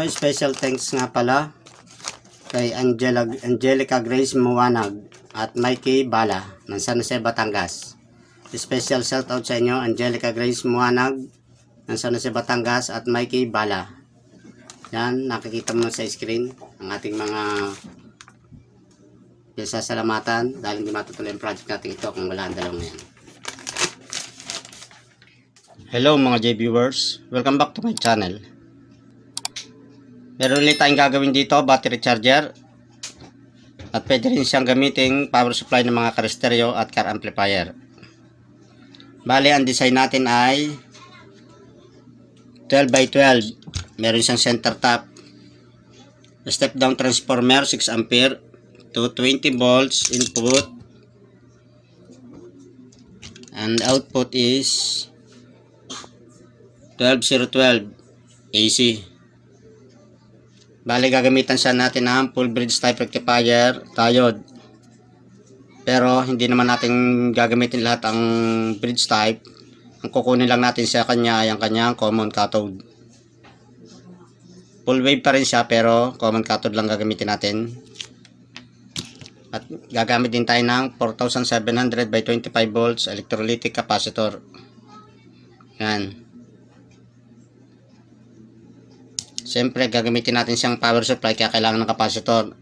So, special thanks nga pala kay Angela, Angelica Grace Muwanag at Mikey Bala ng San Jose, Batangas. Special shout out sa inyo, Angelica Grace Muwanag ng San Jose, Batangas at Mikey Bala. Yan, nakikita mo sa screen ang ating mga sasalamatan dahil hindi matutuloy ang project natin ito kung wala ang dalawang yan. Hello mga J viewers, welcome back to my channel. Meron ulit tayong gagawin dito, battery charger. At pwede rin siyang gamitin power supply ng mga car stereo at car amplifier. Bali, ang design natin ay 12 by 12. Meron siyang center tap. Step down transformer 6 ampere to 20 volts input. And output is 12012 AC. Bali gagamitan siya natin ng full bridge type rectifier diode. Pero hindi naman natin gagamitin lahat ang bridge type. Ang kukunin lang natin sa kanya ay ang kanyang common cathode. Full wave pa rin siya pero common cathode lang gagamitin natin. At gagamit din tayo ng 4700 by 25 volts electrolytic capacitor. Yan. Siyempre, gagamitin natin siyang power supply kaya kailangan ng capacitor.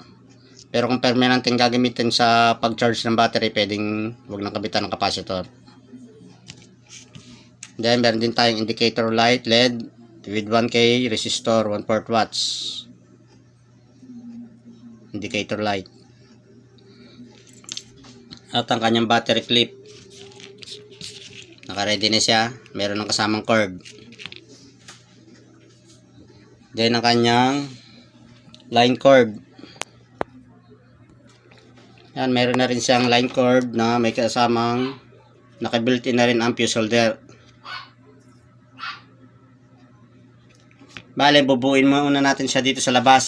Pero kung permanent yung gagamitin sa pag-charge ng battery, pwedeng huwag nang kabitan ng capacitor. Then, meron din tayong indicator light LED with 1K resistor 1 port watts. Indicator light. At ang kanyang battery clip. Naka-ready na siya. Meron ng kasamang cord. Then ang kanyang line cord. Yan, meron na rin siyang line cord na may kasamang naka-built in na rin ang fuse holder. Bale, bubuin muna natin siya dito sa labas.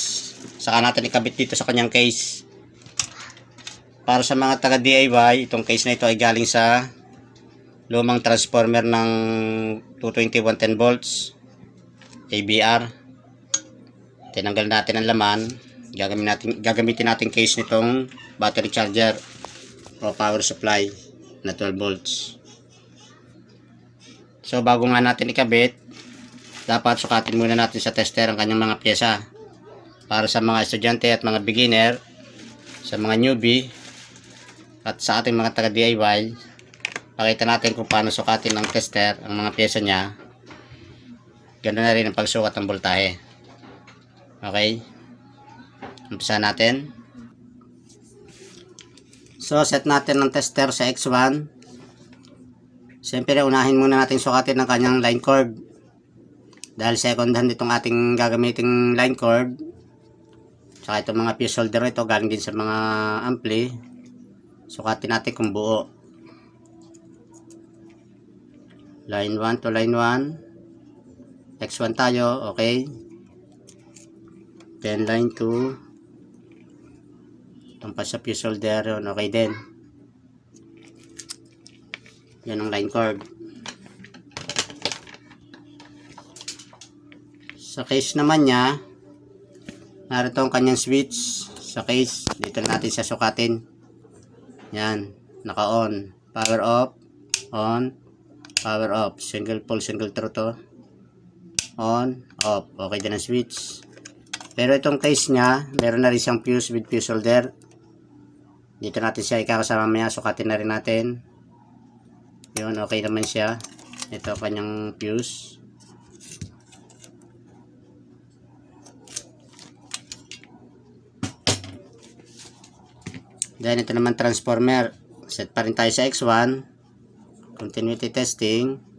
Saka natin ikabit dito sa kanyang case. Para sa mga taga DIY, itong case na ito ay galing sa lumang transformer ng 220 110 volts ABR tinanggal natin ang laman. Gagamitin natin, gagamitin natin case nitong battery charger o power supply na 12 volts. So bago nga natin ikabit dapat sukatin muna natin sa tester ang kanyang mga pyesa. Para sa mga estudyante at mga beginner sa mga newbie at sa ating mga taga DIY pakita natin kung paano sukatin ng tester ang mga pyesa niya. Ganoon na rin ang pagsukat ng voltahe Okay. Umpisa natin. So, set natin ng tester sa X1. Siyempre, unahin muna natin sukatin ng kanyang line cord. Dahil second hand itong ating gagamiting line cord. Saka itong mga fuse holder ito, galing din sa mga ampli. Sukatin natin kung buo. Line 1 to line 1. X1 tayo, okay. Then line 2 itong pa sa fuse holder yun, okay din. Yan ang line cord sa case naman niya narito ang kanyang switch sa case. Dito natin siya sukatin. Yan naka on power off on power off. Single pole single throw to on off. Okay din ang switch pero itong case niya, meron na rin siyang fuse with fuse holder. Dito natin siya ikakasama maya. Sukatin na rin natin. Yun, okay naman siya. Ito kanyang fuse. Then ito naman transformer. Set pa rin tayo sa X1. Continuity testing.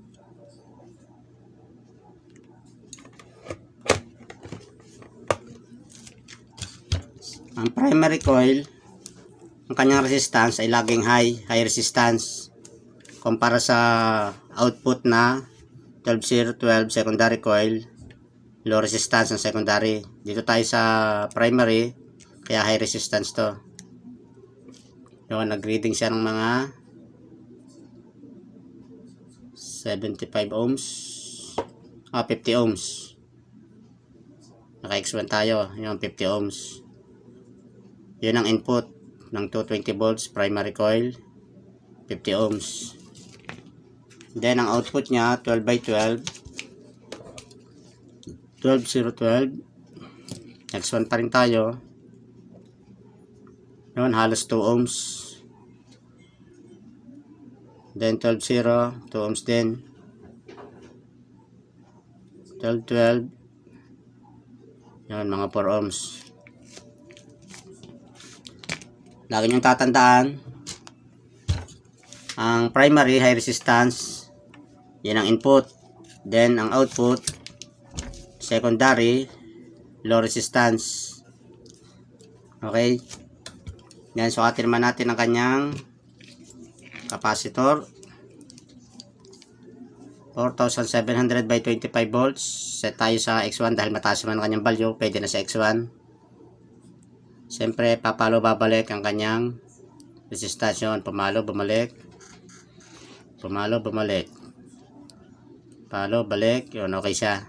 Ang primary coil ang kanyang resistance ay laging high high resistance kumpara sa output na 12012 secondary coil low resistance ang secondary dito tayo sa primary kaya high resistance to yun nag reading siya ng mga 75 ohms ah 50 ohms Naka X1 tayo. Yung 50 ohms. Yun ang input ng 220 volts primary coil. 50 ohms. Then, ang output niya, 12 by 12. 12012. X1 pa rin tayo. Yun, halos 2 ohms. Then 12.0, 2 ohms din. 12.12. Yun, mga 4 ohms. Lagi niyong tatandaan, ang primary high resistance, yan ang input. Then, ang output, secondary, low resistance. Okay? Yan, sukatin naman natin ang kanyang capacitor. 4,700 by 25 volts. Set tayo sa X1 dahil mataas naman ang kanyang value. Pwede na sa X1. Siyempre, papalo babalik ang kanyang resistance yun. Pumalo, bumalik. Pumalo, bumalik. Palo, balik. Yun, okay siya.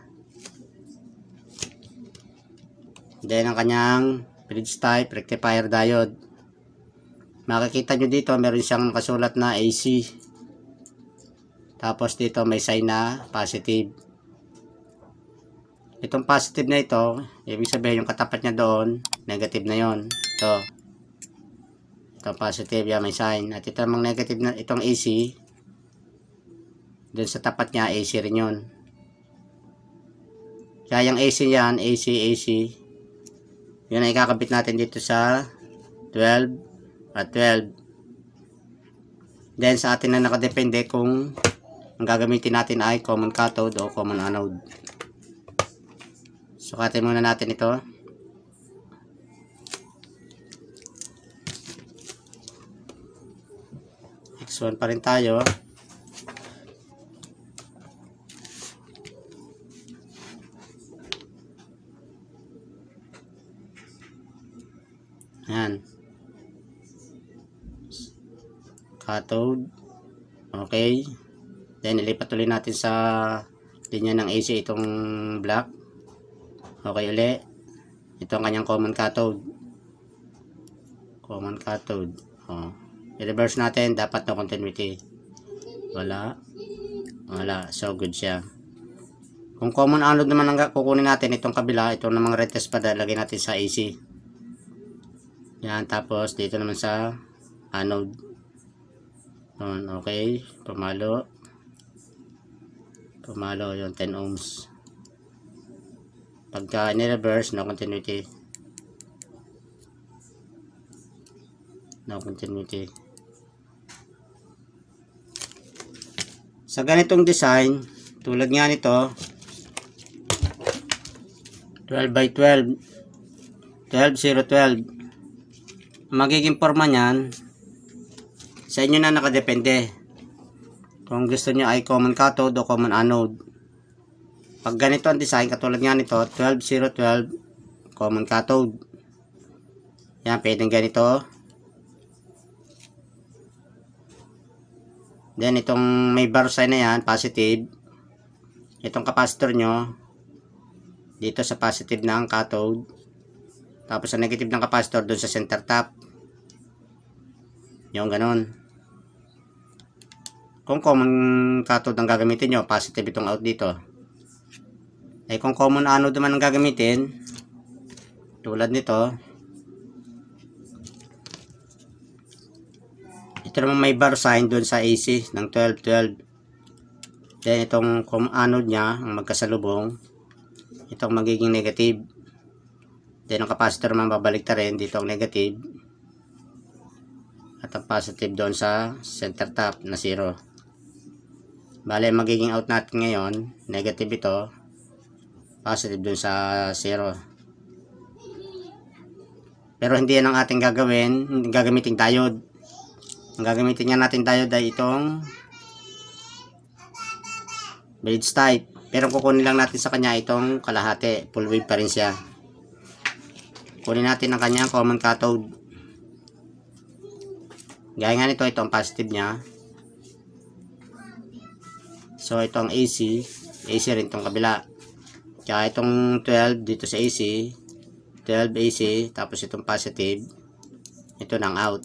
Then, ang kanyang bridge type, rectifier diode. Makikita nyo dito, meron siyang nakasulat na AC. Tapos dito may sign na positive. Itong positive na ito, ibig sabihin yung katapat niya doon, negative na yon. Ito. Itong positive, yan may sign. At ito namang negative na, itong AC, doon sa tapat niya, AC rin yun. Kaya yung AC yan, AC, AC, yun ay kakabit natin dito sa 12 at 12. Then sa atin na nakadepende kung ang gagamitin natin ay common cathode o common anode. Sukatin muna natin ito. X1 pa rin tayo. Ayan. Cathode. Okay. Then, ilipat ulit natin sa linya ng AC itong black. Okay ulit. Ito ang kanyang common cathode. Common cathode. Oh. I-reverse natin. Dapat no continuity. Wala. Wala. So, good siya. Kung common anode naman ang kukunin natin, itong kabila, itong namang retest pa, lagay natin sa AC. Yan. Tapos, dito naman sa anode. Okay. Pumalo. Pumalo yung 10 ohms. Pagka ni-reverse, no continuity. No continuity. Sa ganitong design, tulad nga nito, 12 by 12, 12, 0, 12. Magiging forma niyan, sa inyo na nakadepende. Kung gusto niyo ay common cathode o common anode. Pag ganito ang design, katulad nga nito, 12012 common cathode. Yan, pwedeng ganito. Then, itong may bar sign na yan, positive. Itong capacitor nyo, dito sa positive ng cathode. Tapos, sa negative ng capacitor, dun sa center tap. Yung ganon. Kung common cathode ang gagamitin nyo, positive itong out dito. Eh kung common anode naman ang gagamitin, tulad nito, ito naman may bar sign doon sa AC ng 1212. Then itong common anode niya, ang magkasalubong, itong magiging negative. Then ang capacitor naman babalik ta rin, dito ang negative. At ang positive doon sa center tap na 0. Bale, magiging out natin ngayon, negative ito, positive dun sa 0. Pero hindi yan ang ating gagawin, hindi gagamitin diode. Ang gagamitin nga natin diode ay itong bridge type. Pero kukunin lang natin sa kanya itong kalahati, full wave pa rin siya. Kunin natin ang kanyang common cathode. Gaya nga nito, ito ang positive niya. So, ito ang AC. AC rin itong kabila. Kaya itong 12 dito sa AC, 12 AC, tapos itong positive, ito nang out.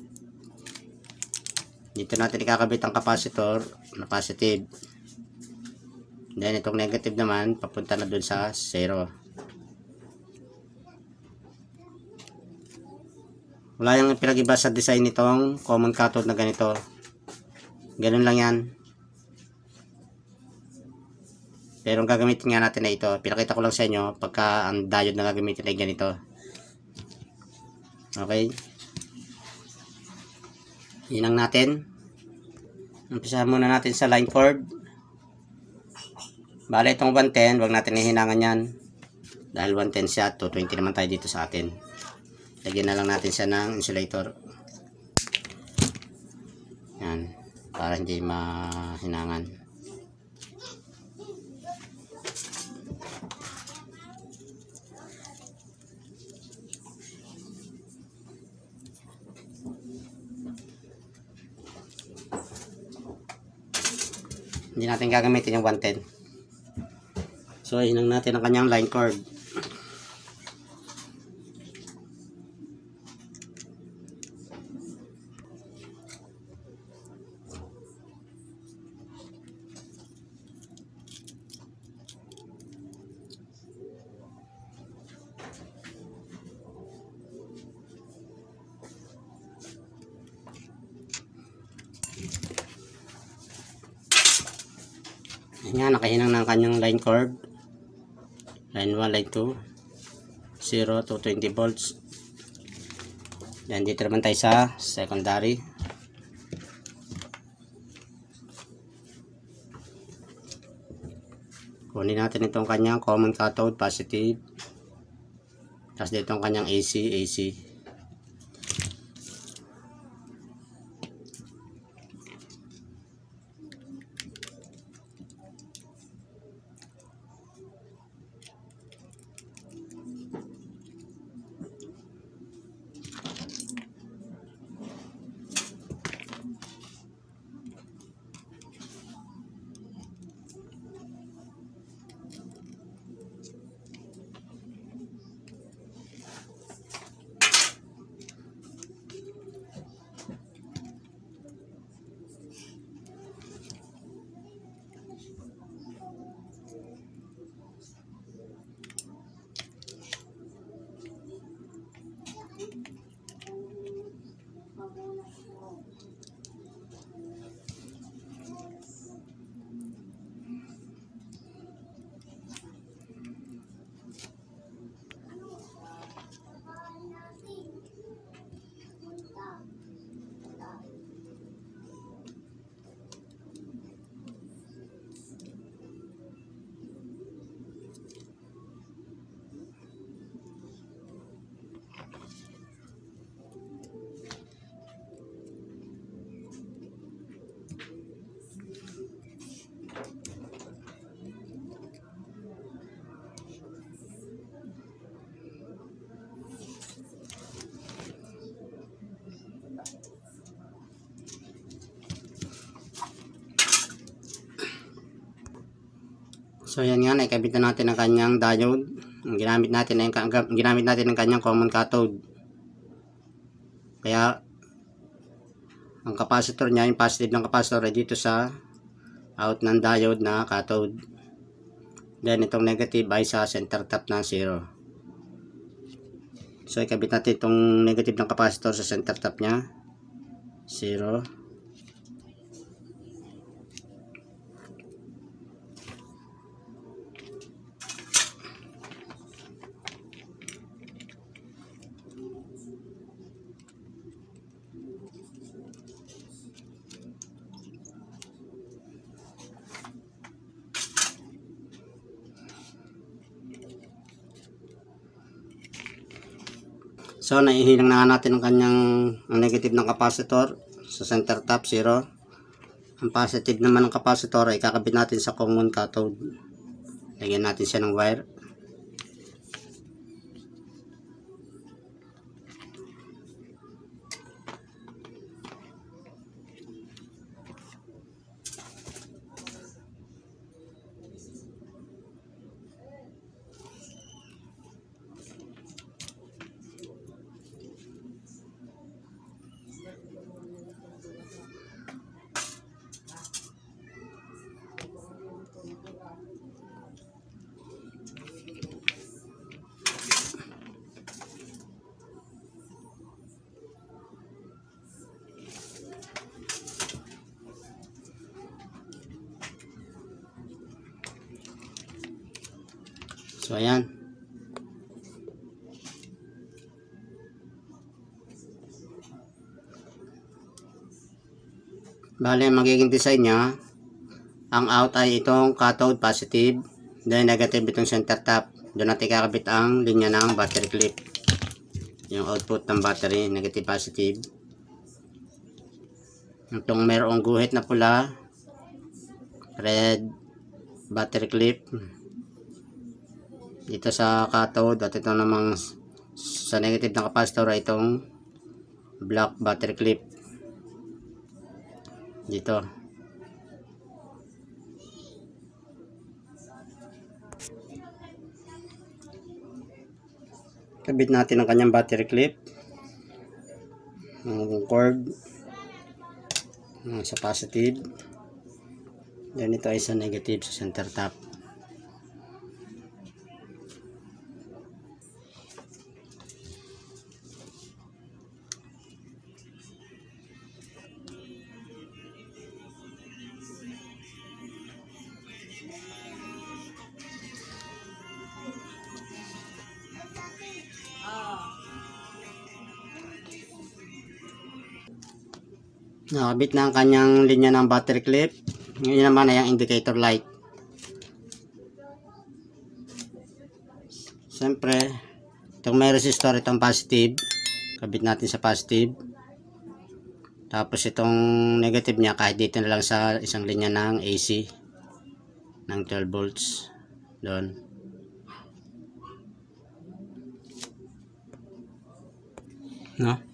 Dito natin ikakabit ang capacitor na positive. Then itong negative naman, papunta na dun sa 0. Wala yung pinag-iba sa design nitong common cathode na ganito. Ganun lang yan. Pero ang gagamitin nga natin na ito, pinakita ko lang sa inyo pagka ang diode na gagamitin ay ganito. Okay. Hinang natin. Umpisa muna natin sa line cord. Bale itong 110, wag natin ihinangan yan. Dahil 110 siya, 220 naman tayo dito sa atin. Lagyan na lang natin siya ng insulator. Yan. Para hindi mahinangan. Hindi natin gagamitin yung 110. So, hinang natin ang kanyang line cord. Ayan, nakahinang ng kanyang line cord. Line 1, line 2. 0 to 20 volts. Yan, dito naman tayo sa secondary. Kunin natin itong kanyang common cathode, positive. Tapos dito ang kanyang AC, AC. So yan nga, naikabit na natin ang kanyang diode. Ang ginamit natin ang ginamit natin ang kanyang common cathode. Kaya ang capacitor niya, yung positive ng capacitor ay dito sa out ng diode na cathode. Then itong negative ay sa center tap ng 0. So ikabit natin itong negative ng capacitor sa center tap niya. 0. So, naihilang na natin ang kanyang ang negative ng capacitor sa center tap 0. Ang positive naman ng capacitor ay kakabit natin sa common cathode. Lagyan natin siya ng wire. So, ayan. Bale, magiging design niya, ang out ay itong cathode positive, then negative itong center tap. Doon natin kakabit ang linya ng battery clip. Yung output ng battery, negative positive. Itong mayroong guhit na pula, red battery clip. Dito sa cathode at ito namang sa negative ng capacitor ay itong black battery clip. Dito. Kabit natin ang kanyang battery clip. Ang cord. Sa positive. Then ito ay sa negative sa center tap Nakabit na ang kanyang linya ng battery clip. Ngayon naman ay ang indicator light. Siyempre, itong may resistor, itong positive. Kabit natin sa positive. Tapos itong negative niya, kahit dito na lang sa isang linya ng AC. Ng 12 volts. Doon. No?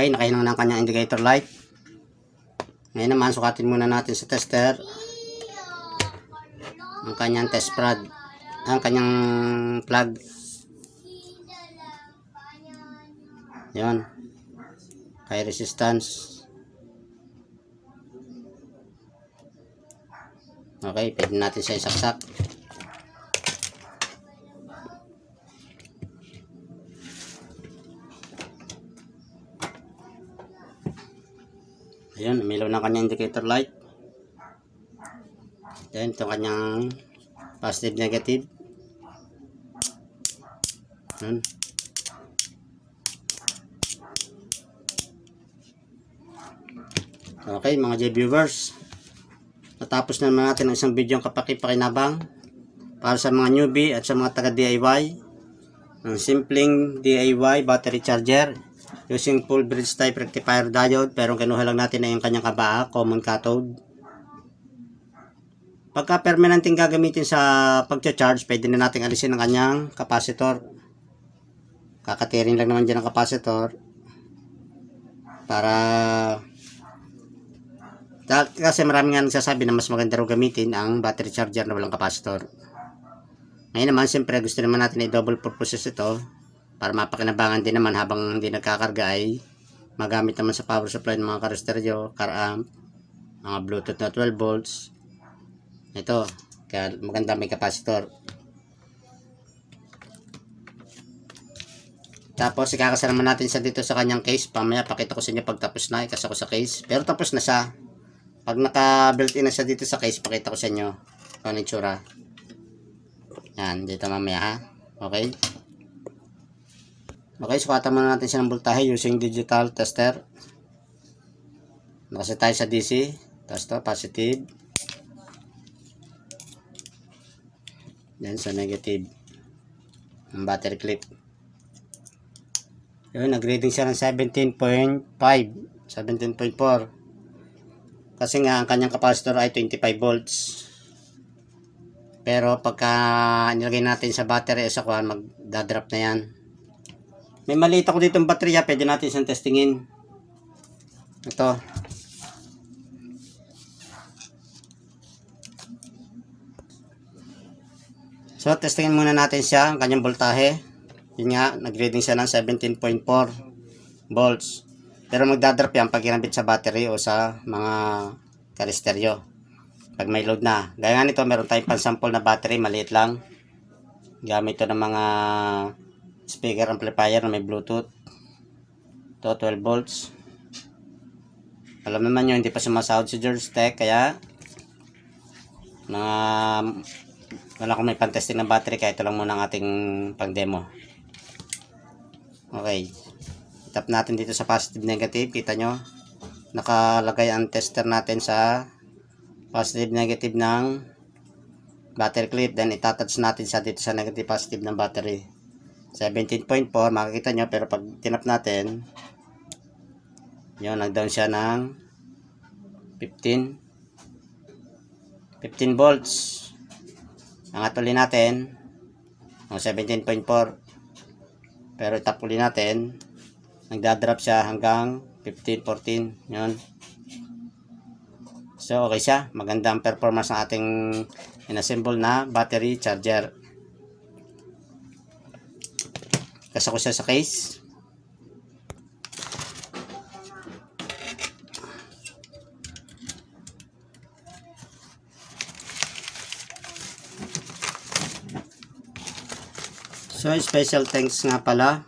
Okay, nakahinang na ang kanyang indicator light. Ngayon naman, sukatin muna natin sa tester. Ang kanyang test prod. Ang kanyang plug. Yan high resistance. Okay, pwede natin siya isaksak Ayan, umilaw na kanyang indicator light. Then, ito kanyang positive negative. Ayan. Okay, mga J-viewers. Natapos na naman natin ang isang video ang kapakipakinabang para sa mga newbie at sa mga taga-DIY ng simpleng DIY battery charger using full bridge type rectifier diode pero kinuha lang natin na yung kanyang kabaa, common cathode. Pagka permanenteng gagamitin sa pagcha-charge, pwede na natin alisin ang kanyang capacitor. Kakatiring lang naman dyan ang capacitor para kasi marami nga nagsasabi na mas maganda rin gamitin ang battery charger na walang capacitor. Ngayon naman, siyempre gusto naman natin i-double purposes ito para mapakinabangan din naman habang hindi nagkakarga ay magamit naman sa power supply ng mga car stereo, car amp, mga bluetooth na 12 volts. Ito, kaya maganda may capacitor. Tapos ikakasal naman natin sa dito sa kanyang case. Pamaya pakita ko sa inyo pag tapos na, ikas ako sa case. Pero tapos na siya. Pag naka-built in na siya dito sa case, pakita ko sa inyo kung ano itsura. Yan, dito mamaya ha. Okay. Okay, sukatan muna natin siya ng voltahe using digital tester. Nakaset tayo sa DC. Tapos to, positive. Then sa negative. Ang battery clip. Yun, nag-reading siya ng 17.5. 17.4. Kasi nga, ang kanyang capacitor ay 25 volts. Pero pagka nilagay natin sa battery sa kuhan, magdadrop na yan. May maliit ako dito ng baterya, pwede natin isang testingin. Ito. So, testingin muna natin siya, ang kanyang voltahe. Yun nga, nag-reading siya ng 17.4 volts. Pero magdadrop yan pag kinabit sa battery o sa mga kalisteryo. pag may load na. Gaya nga nito, meron tayong pansample na battery, maliit lang. Gamit to ng mga speaker amplifier na may Bluetooth. To 12 volts. Alam naman nyo, hindi pa sumasahod si George Tech, kaya mga wala akong may pantesting ng battery, kaya ito lang muna ang ating pang demo. Okay. Tap natin dito sa positive negative, kita nyo, nakalagay ang tester natin sa positive negative ng battery clip then itatouch natin sa dito sa negative positive ng battery 17.4 makikita nyo. Pero pag tinap natin yun nag down siya ng 15 15 volts. Angat uli natin ng 17.4 pero itap uli natin nagdadrop siya hanggang 15, 14 yun. So okay siya. Maganda ang performance ng ating inassemble na battery charger kasa ko siya sa case So, special thanks nga pala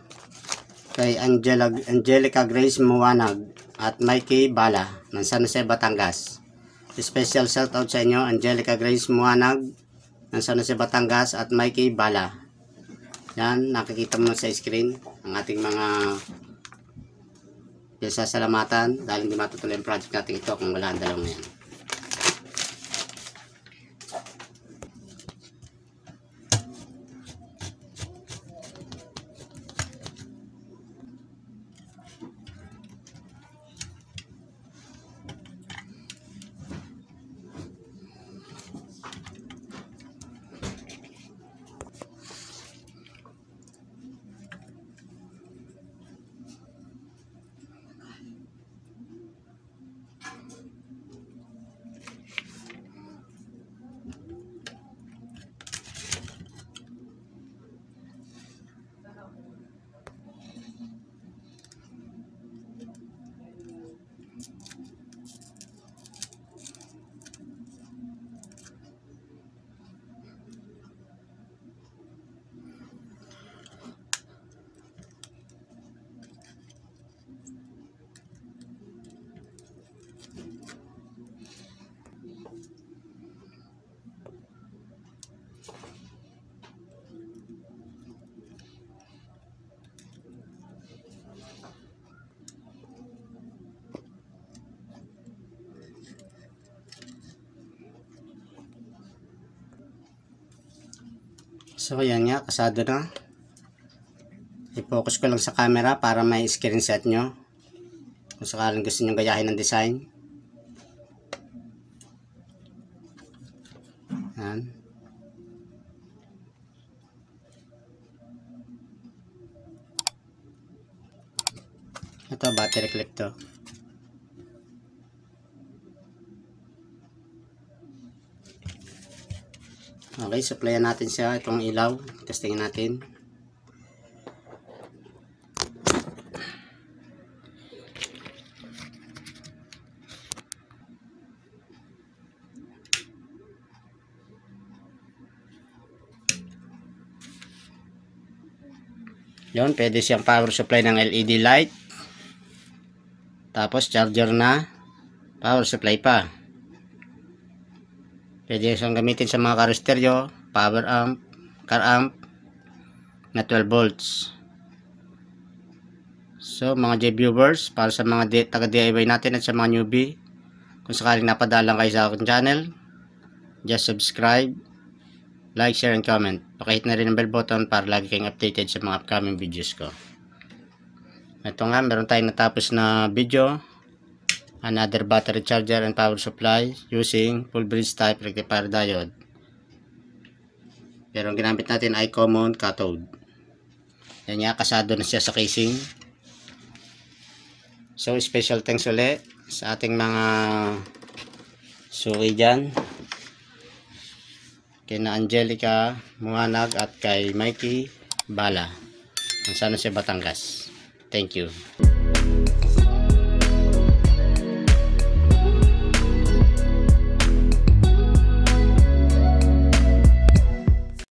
kay Angela, Angelica Grace Muwanag at Mikey Bala ng San Jose, Batangas. Special shout out sa inyo, Angelica Grace Muwanag ng San Jose, Batangas at Mikey Bala. Yan, nakikita mo sa screen ang ating mga sasalamatan dahil hindi matutuloy ang project natin ito kung wala ang dalawang yan. So, yan nga, kasado na. I-focus ko lang sa camera para may screenshot nyo. Kung sakaling gusto nyo gayahin ng design. Yan. Ito, battery clip to. Okay, supplyan natin siya itong ilaw. Testingin natin. Yon, pwede siyang power supply ng LED light. Tapos charger na. Power supply pa. Pwede siyang gamitin sa mga car stereo, power amp, car amp na 12 volts. So, mga J-viewers, para sa mga taga-DIY natin at sa mga newbie, kung sakaling napadalang kayo sa aking channel, just subscribe, like, share, and comment. Pakihit na rin ang bell button para lagi kayong updated sa mga upcoming videos ko. Ito nga, meron tayong natapos na video another battery charger and power supply using full bridge type rectifier diode. Pero ang ginamit natin ay common cathode. Yan nga, kasado na siya sa casing. So, special thanks ulit sa ating mga suki dyan. Kina Angelica Muhanag at kay Mikey Bala. Ang sana si Batangas. Thank you.